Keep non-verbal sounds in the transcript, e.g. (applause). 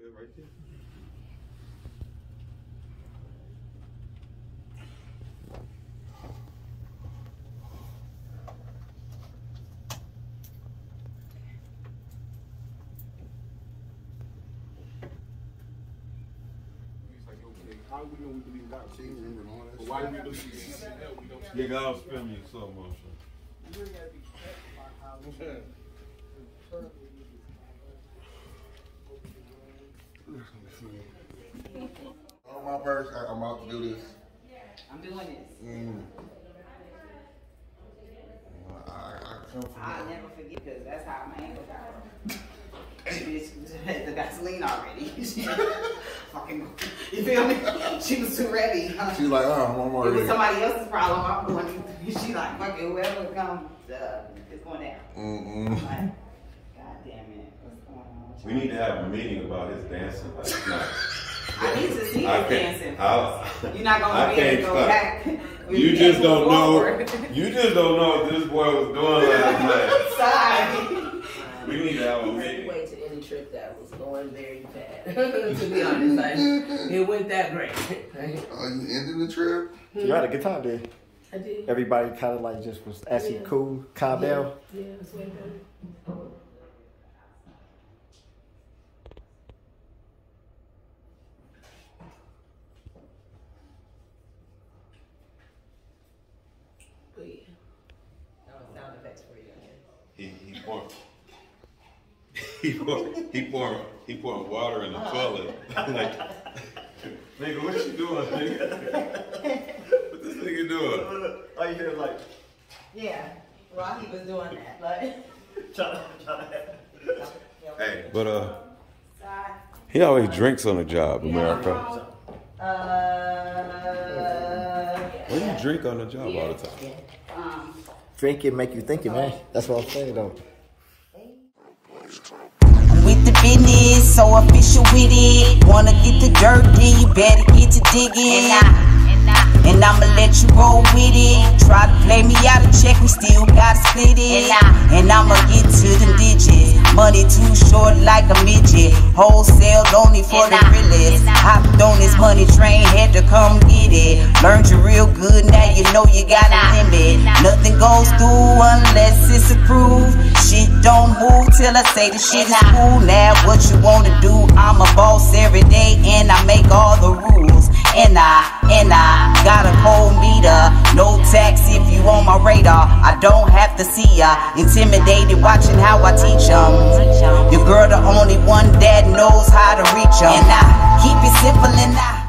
Good, right there. How we know we can leave out? She remembered all that But why do we do this? We don't Yeah, God spare me in slow motion. On my purse, I'm about to do this. I'm doing this. Mm. I, I come from I'll never forget because that's how my ankle got broke. Bitch had the gasoline already. (laughs) Fucking, you feel me? She was too ready. Huh? She's like, oh, I'm It was somebody else's problem. I'm going. (laughs) She like, fuck it, whoever comes, uh, it's going down. Mm-mm. I'm like, God damn it, what's going on? with We need to have a meeting about his dancing last night. (laughs) I need to see I you can't- dancing. I'll- You're not gonna be able can't to go stop. back. (laughs) You just don't know. You just don't know what this boy was doing last (laughs) night. Sorry. night. We need to have a meeting. wait to any trip that was going very bad. to be honest, like, it went that great. Oh, you ended the trip? Hmm. You had a good time there. I did. Everybody kind of like just was actually Yeah. cool, calm down. Yeah, it was way better. But yeah. No sound effects for you. He he poured. (laughs) He poured. He poured. He poured water in the toilet. (laughs) Like, nigga, what you doing, nigga? (laughs) What this nigga doing? All you hear like, Yeah, while he was doing that, but. Hey, but uh, he always drinks on the job, America. Why you drink on the job all the time? um, drinking make you think it, man. That's what I'm saying though. With the business, so official with it. Wanna get the dirt, then you better get to digging. And I'ma let you roll with it. Try to play me out of check, we still gotta split it. And I'ma get to the digits. Money too short like a midget. Wholesale only for the realest. Hopped on this money train, had to come get it. Learned you real good, now you know you got a limit. Nothing goes through unless it's approved. Shit don't move till I say the shit is cool. Now what you wanna do? I'm a boss every day and I make all the rules. And I, and I got a cold meter. No tax if you on my radar. I don't have to see ya. Intimidated watching how I teach teach 'em. Your girl the only one that knows how to reach reach 'em. And I keep it simple and I